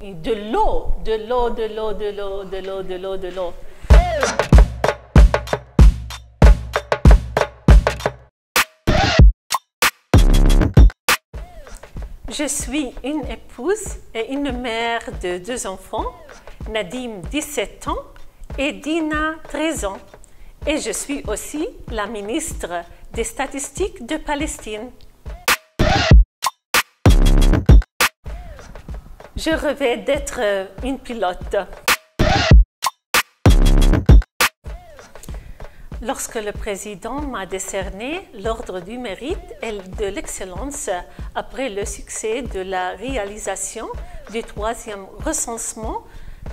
De l'eau, de l'eau, de l'eau, de l'eau, de l'eau, de l'eau, de l'eau. Je suis une épouse et une mère de deux enfants, Nadim 17 ans et Dina 13 ans. Et je suis aussi la ministre des statistiques de Palestine. Je rêvais d'être une pilote. Lorsque le président m'a décerné l'ordre du mérite et de l'excellence après le succès de la réalisation du troisième recensement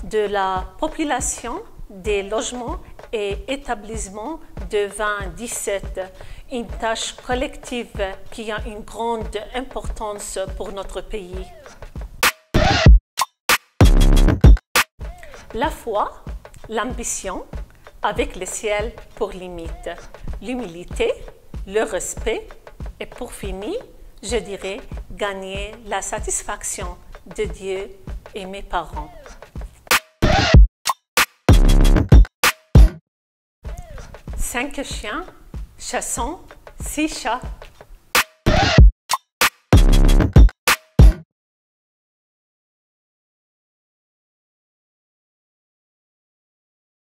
de la population des logements et établissements de 2017, une tâche collective qui a une grande importance pour notre pays. La foi, l'ambition, avec le ciel pour limite, l'humilité, le respect et pour finir, je dirais gagner la satisfaction de Dieu et mes parents. Cinq chiens chassant six chats.